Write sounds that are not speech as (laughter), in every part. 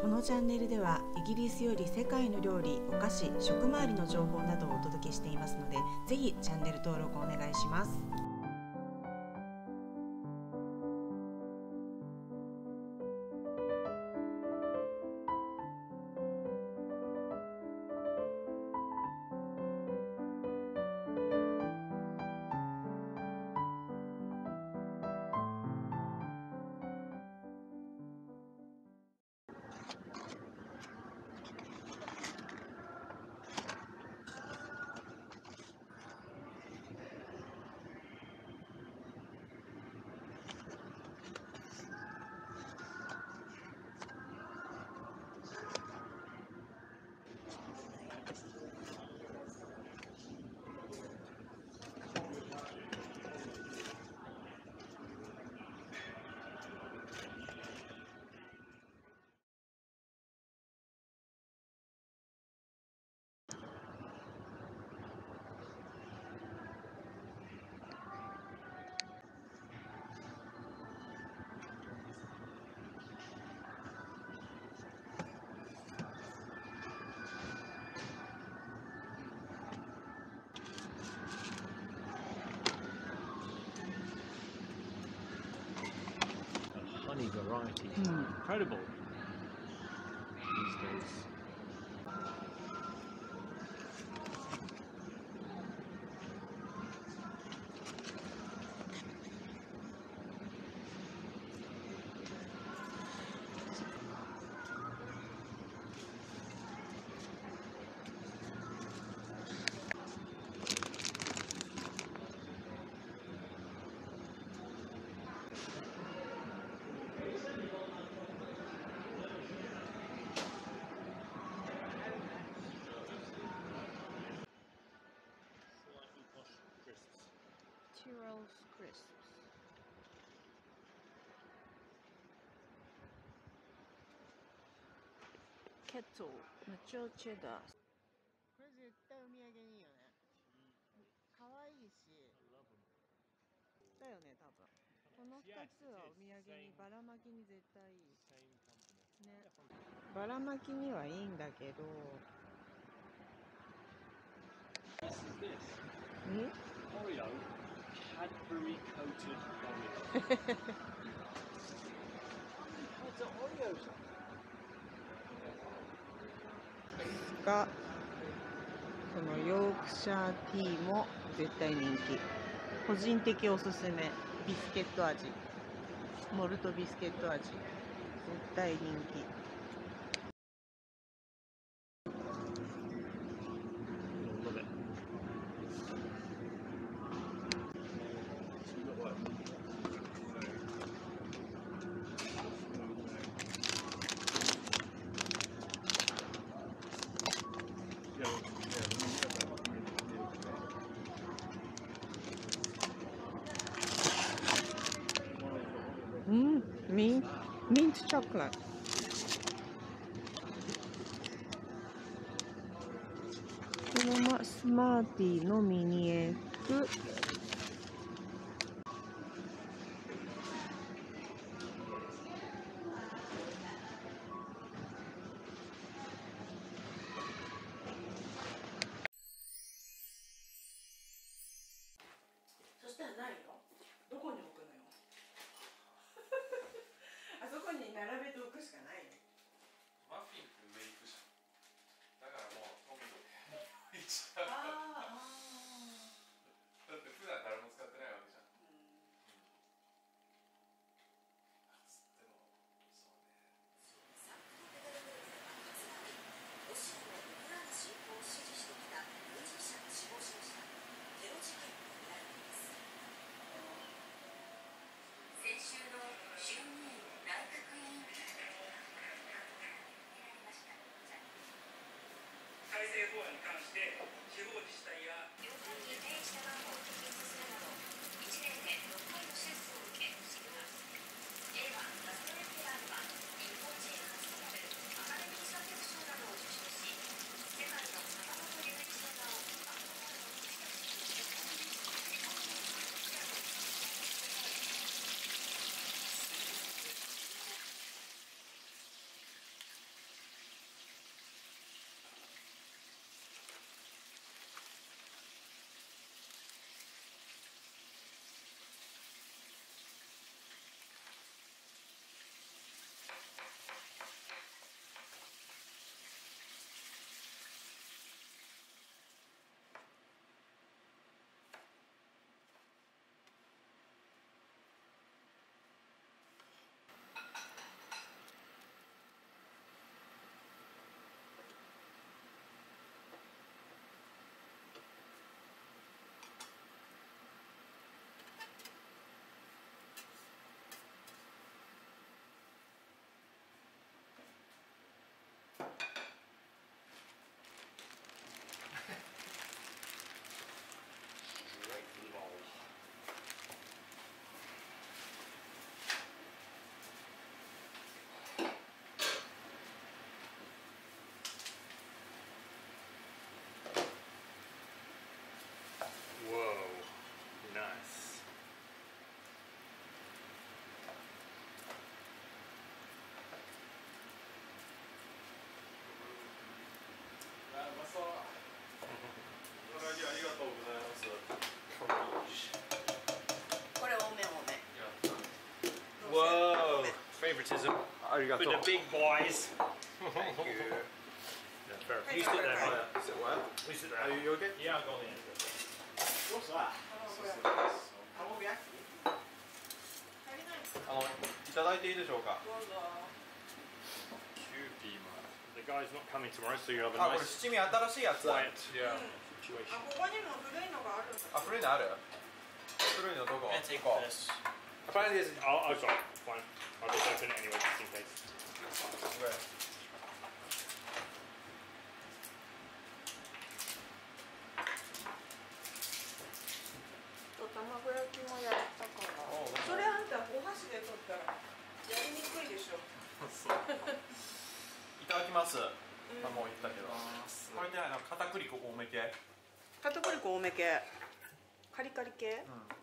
このチャンネルではイギリスより世界の料理お菓子食周りの情報などをお届けしていますので是非チャンネル登録お願いします。Honey variety is Hmm. incredible Cyril's Christmas. Kettle, これ絶対お土産にいいよね。可愛い,いし。だよね、多分。この2つはお土産にバラ巻きに絶対いい。ね。バラ巻きにはいいんだけど。This Cadbury coated Oreo. it's an Oreo? がこのヨークシャーティーも絶対人気個人的おすすめビスケット味モルトビスケット味絶対人気 Love it. Mm, mint, mint chocolate. このま favoritism ありがと for う the big boys. Thank you Yeah, fair. You sit there, mate. Is it well? You sit Are there. you okay? Yeah, I'll go in. What's that? あのいただいていいでしょうか Cutie, man. The guy's not coming tomorrow, so you have a あこれ nice 七味新しいやつだ quiet Yeah. situation. ここにも古いのがあるあ古いのある古いのどこ gonna take this. Apparently there's I'll, I've got Fine. I'll just open it anyway, just in case. Where? と卵焼きもやったからおうそれあんたお箸で取ったらやりにくいでしょ (laughs) いただきます、あもう言ったけどこれじゃないの片栗粉多め系？片栗粉多め系カリカリ系？Yeah.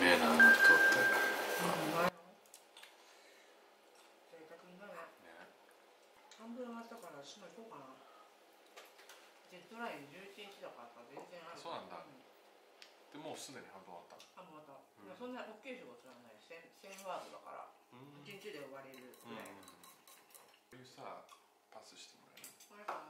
めえな納豆って、うん、半分終わったからこうかなデッライン日だか全然ある。うん、でもうすでに半分終わった。半分終わった、うん、そんな大きい仕事じない。1000ワードだから1日で終われるぐらい、こういうさパスしてもらえる？これかな。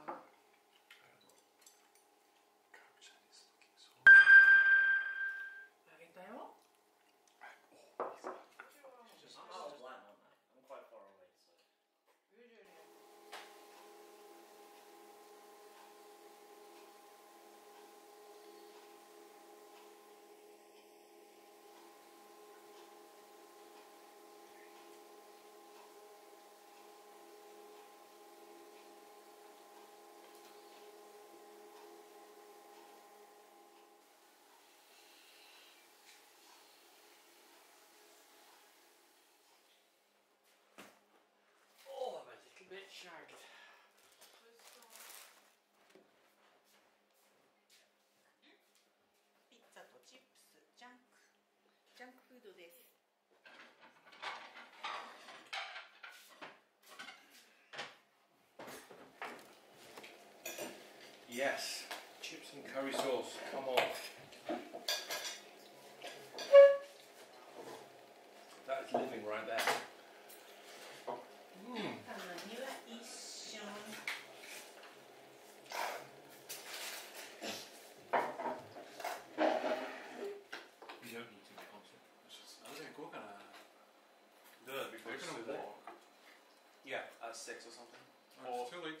ンクフードです Yes, chips and curry sauce. Come on. Six or something. Oh, too late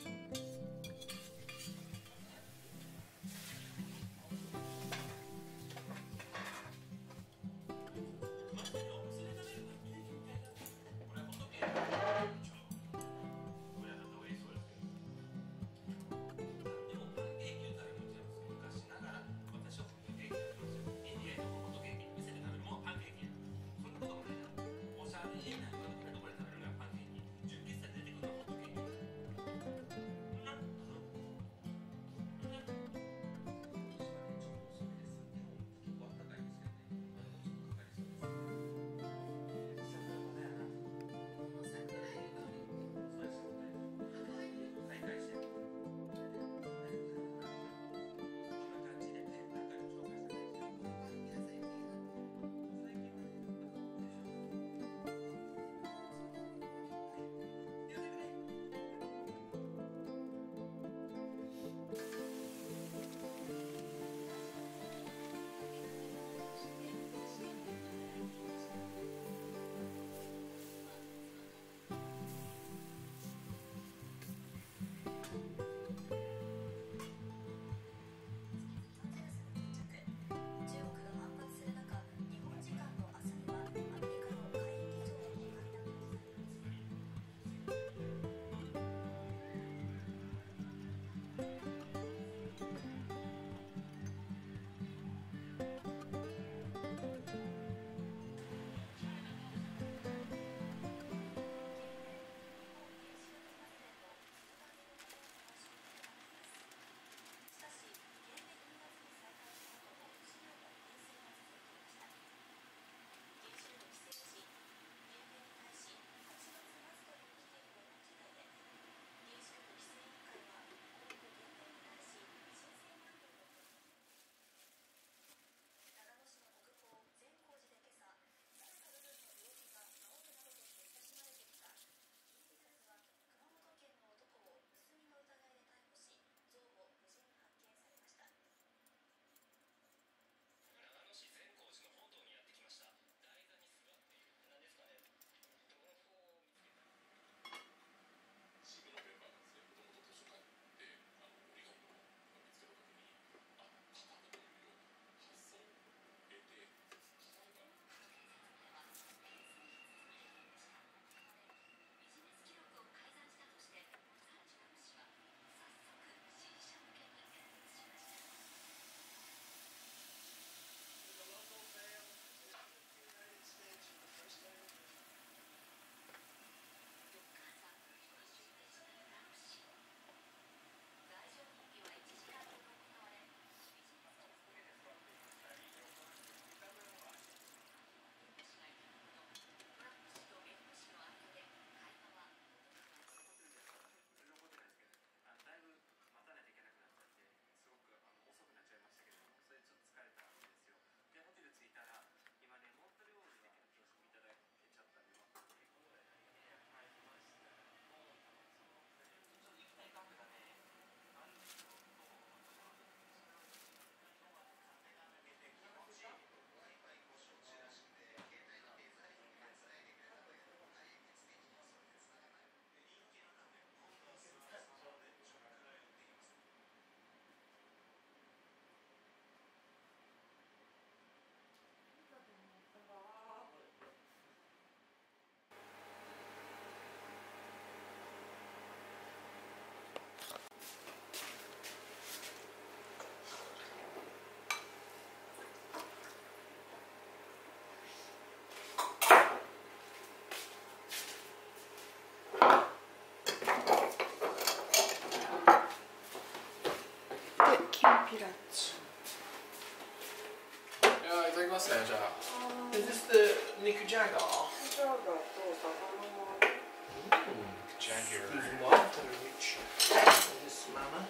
ピラッチいやいただきますねじゃあ Is this the Nick Jagger? ジャガーと魚もある Jaguar Even wilder, rich in this manner.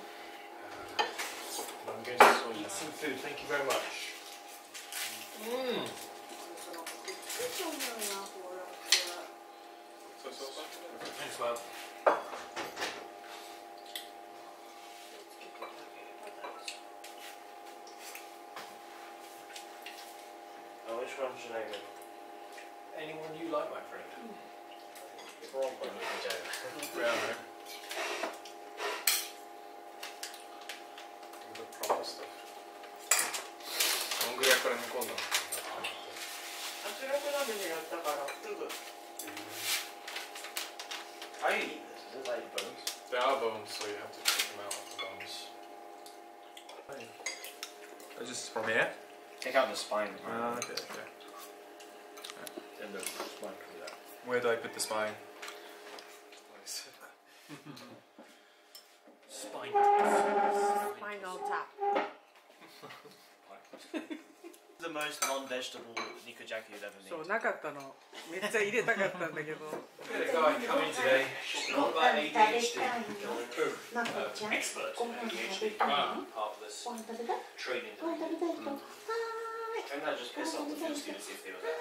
I'm going to Eat some food, thank you very much. Mmm. その Oh, which one should I go? Anyone you like, my friend? Wrong one, Nicky Jagger. Yeah, no. The proper stuff どんぐらいこれ煮込んだの圧力鍋でやったからすぐ I eat this. Is it like bones? There are bones so you have to take them out of the bones Just from here? Take out the spine. Ah, okay, okay. Then the spine comes out. Where do I put the spine? Nice. (laughs) Spine. Final tap the most non-vegetable nikujaku you've ever そう made. なかったのめっちゃ入れたかったんだけど We had a guy coming today all about ADHD. Uh, expert in ADHD. Part of this training. And that just piss off the few students if they were there.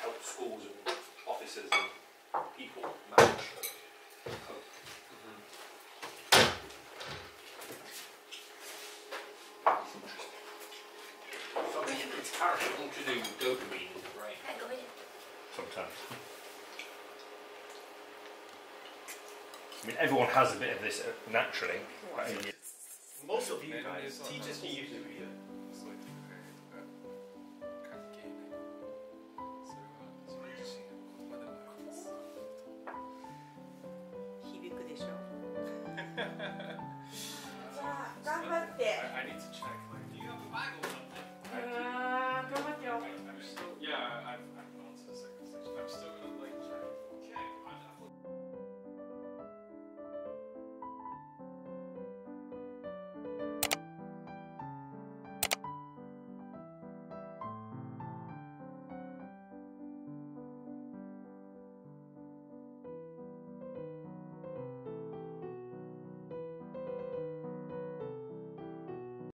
help schools and offices and people manage. Mean, it's terrible to do dopamine in the brain. sometimes. I mean, everyone has a bit of this uh, naturally. but it- Most of you guys, teachers, you usually read it.